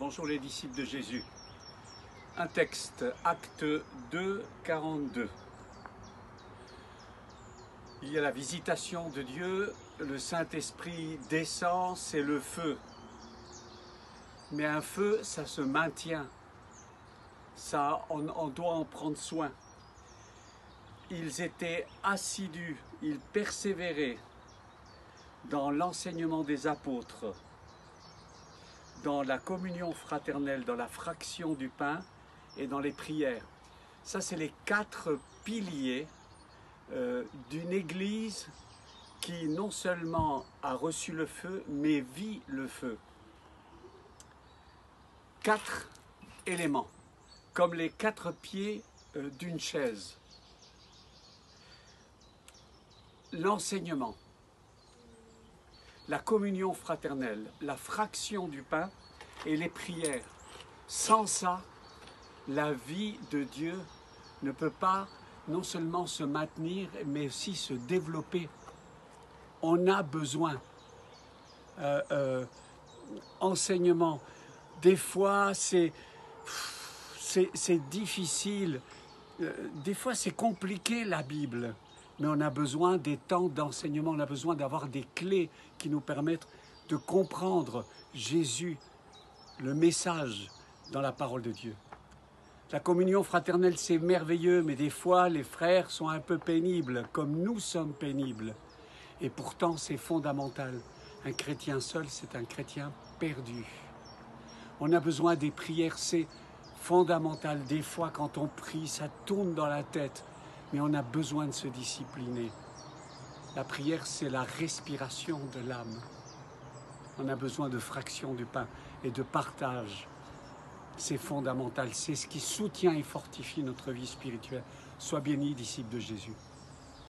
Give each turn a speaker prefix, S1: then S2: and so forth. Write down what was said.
S1: Bonjour les disciples de Jésus. Un texte, acte 2, 42. Il y a la visitation de Dieu, le Saint-Esprit descend, c'est le feu. Mais un feu, ça se maintient. Ça, on, on doit en prendre soin. Ils étaient assidus, ils persévéraient dans l'enseignement des apôtres, dans la communion fraternelle, dans la fraction du pain et dans les prières. Ça, c'est les quatre piliers euh, d'une Église qui non seulement a reçu le feu, mais vit le feu. Quatre éléments, comme les quatre pieds euh, d'une chaise. L'enseignement, la communion fraternelle, la fraction du pain et les prières. Sans ça, la vie de Dieu ne peut pas non seulement se maintenir, mais aussi se développer. On a besoin. Euh, euh. Des fois, c'est c'est difficile. Euh, des fois, c'est compliqué la Bible mais on a besoin des temps d'enseignement, on a besoin d'avoir des clés qui nous permettent de comprendre Jésus, le message dans la parole de Dieu. La communion fraternelle, c'est merveilleux, mais des fois, les frères sont un peu pénibles, comme nous sommes pénibles. Et pourtant, c'est fondamental. Un chrétien seul, c'est un chrétien perdu. On a besoin des prières, c'est fondamental. Des fois, quand on prie, ça tourne dans la tête mais on a besoin de se discipliner. La prière, c'est la respiration de l'âme. On a besoin de fraction du pain et de partage. C'est fondamental, c'est ce qui soutient et fortifie notre vie spirituelle. Sois béni, disciple de Jésus.